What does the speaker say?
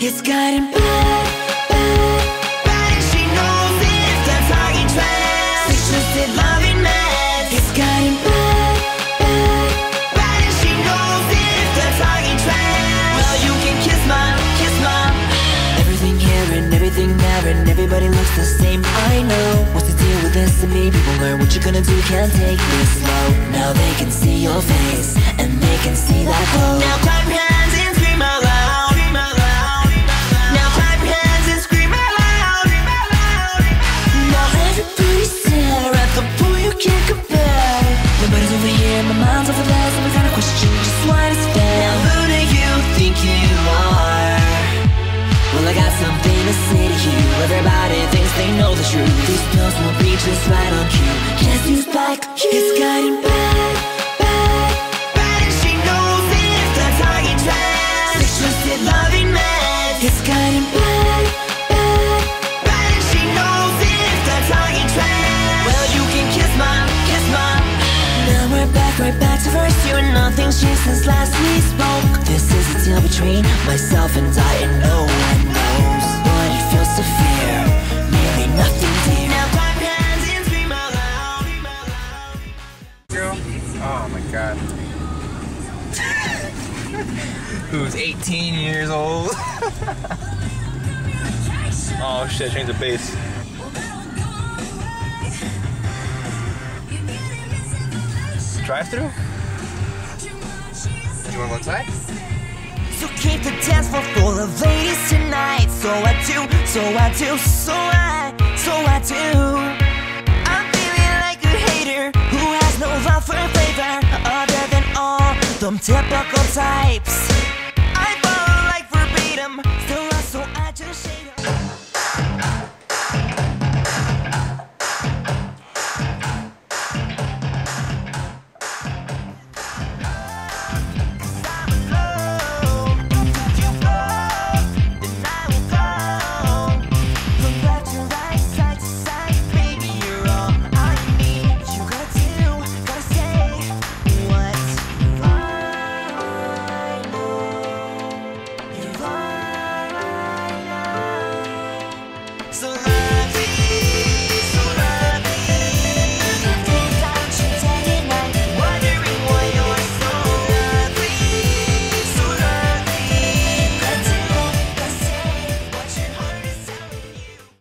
It's getting bad, Everything and everything there everybody looks the same. I know What's the deal with this and me? People learn what you're gonna do. Can't take this slow Now they can see your face And they can see that glow. Now clap your hands and scream out loud Scream out loud Now clap your hands and scream out loud Now everybody stare at the boy you can't compare. Nobody's over here, my mind's over there So we gotta question. Just what is fair truth. These pills will be just right on cue. Use like you. It's getting bad, bad, bad, and she knows it if the target trends. It's twisted loving mess. It's getting bad, bad, bad, and she knows it if the target trends. Well, you can kiss my, kiss my. Now we're back, right back to first you and changed since last we spoke. This is a deal between myself and I, and no one Who's 18 years old? oh shit, change the bass. Drive through? You wanna go inside? So keep the dance floor full of ladies tonight. So I do, so I do, so I, typical types.